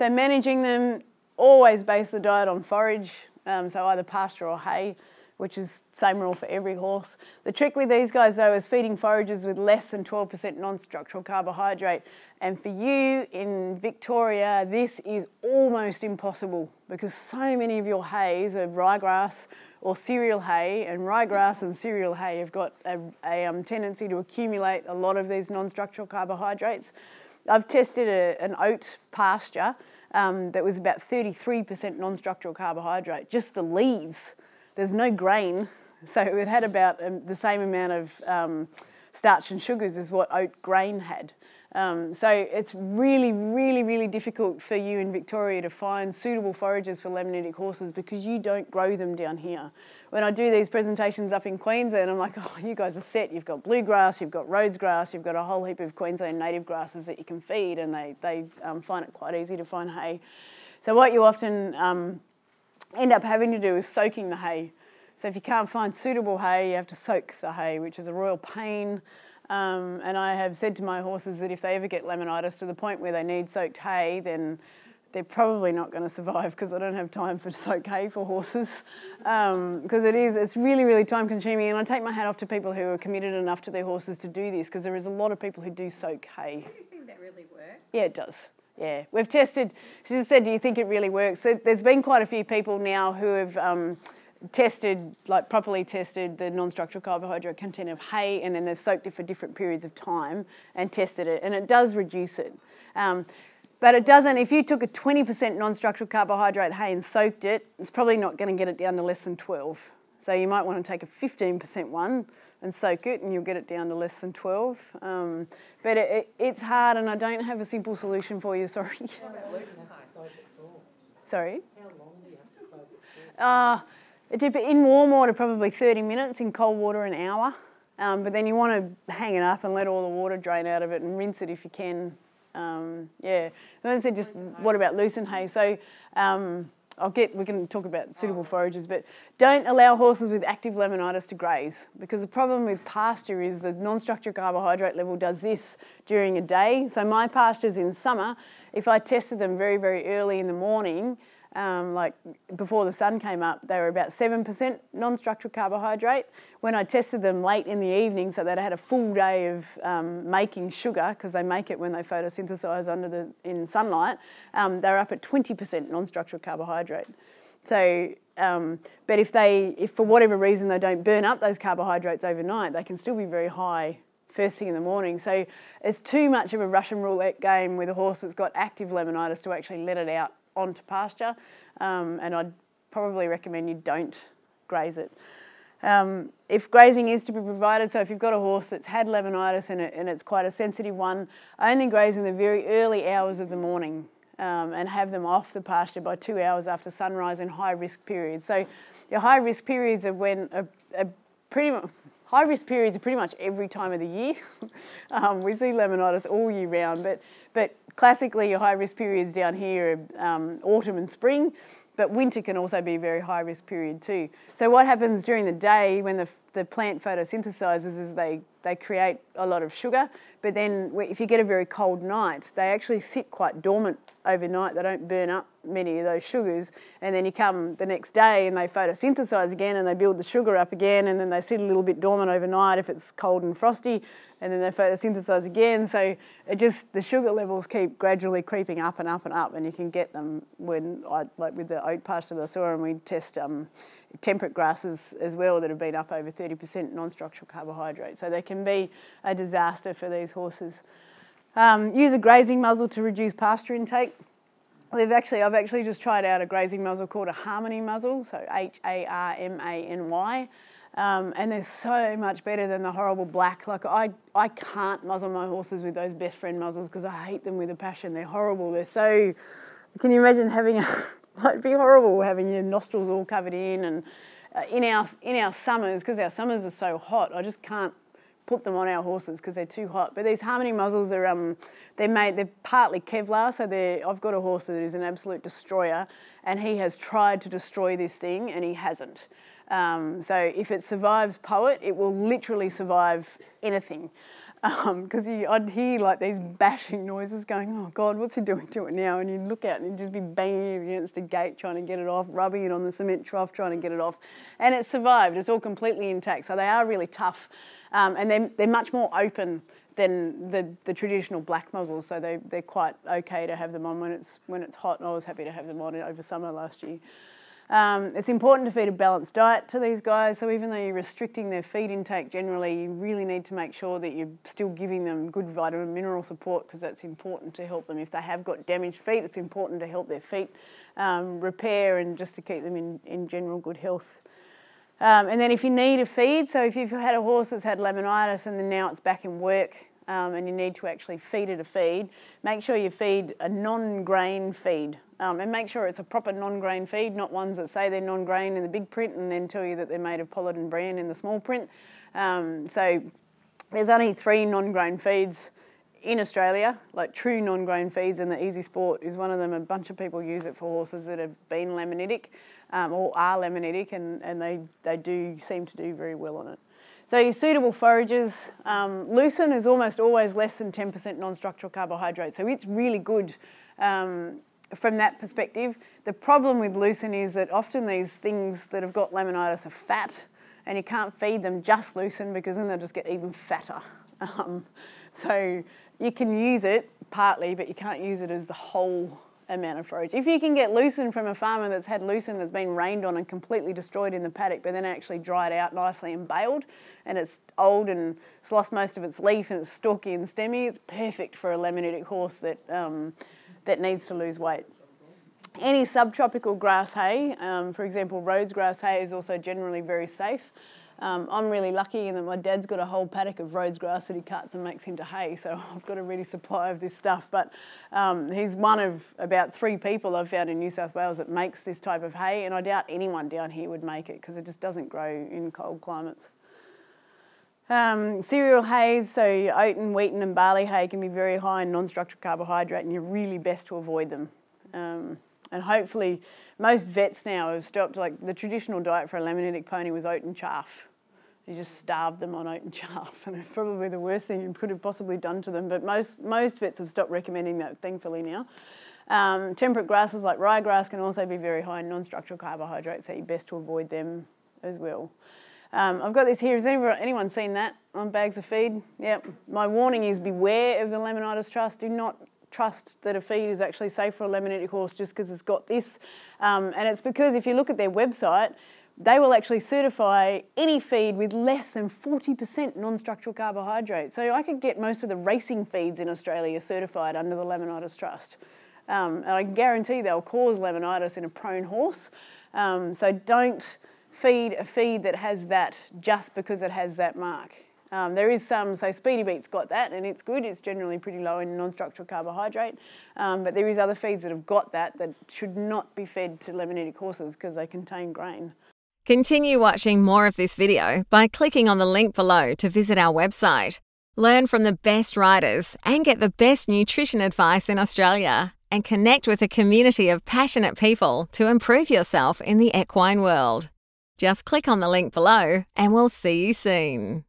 So managing them, always base the diet on forage, um, so either pasture or hay which is same rule for every horse. The trick with these guys though is feeding forages with less than 12% non-structural carbohydrate. And for you in Victoria, this is almost impossible because so many of your hays are ryegrass or cereal hay, and ryegrass and cereal hay have got a, a um, tendency to accumulate a lot of these non-structural carbohydrates. I've tested a, an oat pasture um, that was about 33% non-structural carbohydrate, just the leaves. There's no grain, so it had about um, the same amount of um, starch and sugars as what oat grain had. Um, so it's really, really, really difficult for you in Victoria to find suitable forages for laminitic horses because you don't grow them down here. When I do these presentations up in Queensland, I'm like, oh, you guys are set. You've got bluegrass, you've got Rhodes grass, you've got a whole heap of Queensland native grasses that you can feed, and they, they um, find it quite easy to find hay. So what you often um, end up having to do is soaking the hay. So if you can't find suitable hay, you have to soak the hay, which is a royal pain. Um, and I have said to my horses that if they ever get laminitis to the point where they need soaked hay, then they're probably not going to survive because I don't have time for soak hay for horses because um, it is it's really really time consuming and I take my hat off to people who are committed enough to their horses to do this because there is a lot of people who do soak hay. Do you think that really works? Yeah, it does. Yeah, we've tested. She just said, "Do you think it really works?" So there's been quite a few people now who have um, tested, like properly tested, the non-structural carbohydrate content of hay, and then they've soaked it for different periods of time and tested it, and it does reduce it. Um, but it doesn't. If you took a 20% non-structural carbohydrate hay and soaked it, it's probably not going to get it down to less than 12. So you might want to take a 15% one and soak it, and you'll get it down to less than 12. Um, but it, it, it's hard, and I don't have a simple solution for you. Sorry. Sorry. How long do you have to soak it for? Uh, in warm water, probably 30 minutes. In cold water, an hour. Um, but then you want to hang it up and let all the water drain out of it and rinse it if you can. Um, yeah. And then said just what about lucerne hay? So um, I'll get, we can talk about suitable forages, but don't allow horses with active laminitis to graze because the problem with pasture is the non-structured carbohydrate level does this during a day. So my pastures in summer, if I tested them very, very early in the morning, um, like before the sun came up, they were about 7% non-structural carbohydrate. When I tested them late in the evening, so I had a full day of um, making sugar, because they make it when they photosynthesize under the in sunlight, um, they're up at 20% non-structural carbohydrate. So, um, but if they, if for whatever reason they don't burn up those carbohydrates overnight, they can still be very high first thing in the morning. So it's too much of a Russian roulette game with a horse that's got active laminitis to actually let it out onto pasture, um, and I'd probably recommend you don't graze it. Um, if grazing is to be provided, so if you've got a horse that's had laminitis and, it, and it's quite a sensitive one, only graze in the very early hours of the morning um, and have them off the pasture by two hours after sunrise in high risk periods. So your high risk periods are when a, a pretty much high risk periods are pretty much every time of the year. um, we see laminitis all year round, but but classically, your high risk periods down here are um, autumn and spring, but winter can also be a very high risk period too. So what happens during the day when the, the plant photosynthesizes is they, they create a lot of sugar, but then if you get a very cold night, they actually sit quite dormant overnight. They don't burn up many of those sugars, and then you come the next day and they photosynthesize again and they build the sugar up again, and then they sit a little bit dormant overnight if it's cold and frosty, and then they photosynthesize again. So it just the sugar levels keep gradually creeping up and up and up, and you can get them when like with the oat pasture that I saw, and we test um, temperate grasses as well that have been up over 30% non-structural carbohydrate. So they can be a disaster for these horses. Um, use a grazing muzzle to reduce pasture intake. We've actually, I've actually just tried out a grazing muzzle called a Harmany muzzle, so H-A-R-M-A-N-Y. Um, and they're so much better than the horrible black. Like I, I can't muzzle my horses with those best friend muzzles because I hate them with a passion. They're horrible. They're so. Can you imagine having a? it'd be horrible having your nostrils all covered in and uh, in our in our summers because our summers are so hot. I just can't put them on our horses because they're too hot. But these Harmany muzzles are um, they're made they're partly Kevlar, so they're I've got a horse that is an absolute destroyer, and he has tried to destroy this thing and he hasn't. Um, so if it survives poet, it will literally survive anything. Because um, I'd hear like these bashing noises going, oh God, what's he doing to it now? And you'd look out and you'd just be banging against a gate trying to get it off, rubbing it on the cement trough trying to get it off. And it survived, it's all completely intact. So they are really tough um, and they're, they're much more open than the, the traditional black muzzles, so they, they're quite okay to have them on when it's, when it's hot. And I was happy to have them on over summer last year. Um, it's important to feed a balanced diet to these guys, so even though you're restricting their feed intake generally, you really need to make sure that you're still giving them good vitamin and mineral support because that's important to help them. If they have got damaged feet, it's important to help their feet um, repair and just to keep them in, in general good health. Um, and then if you need a feed, so if you've had a horse that's had laminitis and then now it's back in work um, and you need to actually feed it a feed, make sure you feed a non-grain feed. Um, and make sure it's a proper non-grain feed, not ones that say they're non-grain in the big print and then tell you that they're made of pollard and bran in the small print. Um, so there's only three non-grain feeds in Australia, like true non-grain feeds, and the EasiSport is one of them. A bunch of people use it for horses that have been laminitic um, or are laminitic, and, and they, they do seem to do very well on it. So your suitable forages, um, lucerne is almost always less than 10% non-structural carbohydrate, so it's really good um, from that perspective. The problem with lucerne is that often these things that have got laminitis are fat and you can't feed them just lucerne because then they'll just get even fatter. Um, so you can use it partly, but you can't use it as the whole amount of forage. If you can get lucerne from a farmer that's had lucerne that's been rained on and completely destroyed in the paddock, but then actually dried out nicely and baled, and it's old and it's lost most of its leaf and it's stalky and stemmy, it's perfect for a laminitic horse that um, that needs to lose weight. Any subtropical grass hay, um, for example, Rhodes grass hay is also generally very safe. Um, I'm really lucky in that my dad's got a whole paddock of Rhodes grass that he cuts and makes into hay, so I've got a ready supply of this stuff. But um, he's one of about three people I've found in New South Wales that makes this type of hay, and I doubt anyone down here would make it because it just doesn't grow in cold climates. Um, cereal hays, so oat and wheaten and barley hay can be very high in non-structural carbohydrate and you're really best to avoid them. Um, and hopefully most vets now have stopped, like the traditional diet for a laminitic pony was oat and chaff. You just starve them on oat and chaff and it's probably the worst thing you could have possibly done to them, but most, most vets have stopped recommending that thankfully now. Um, temperate grasses like ryegrass can also be very high in non-structural carbohydrates, so you're best to avoid them as well. Um, I've got this here. Has anyone, anyone seen that on bags of feed? Yep. My warning is beware of the laminitis trust. Do not trust that a feed is actually safe for a laminitic horse just because it's got this. Um, and it's because if you look at their website, they will actually certify any feed with less than 40% non-structural carbohydrate. So I could get most of the racing feeds in Australia certified under the Laminitis Trust. Um, and I guarantee they'll cause laminitis in a prone horse. Um, so don't feed a feed that has that just because it has that mark. Um, there is some, so Speedi-Beet's got that and it's good. It's generally pretty low in non-structural carbohydrate. Um, but there is other feeds that have got that that should not be fed to laminitic horses because they contain grain. Continue watching more of this video by clicking on the link below to visit our website. Learn from the best riders and get the best nutrition advice in Australia and connect with a community of passionate people to improve yourself in the equine world. Just click on the link below and we'll see you soon.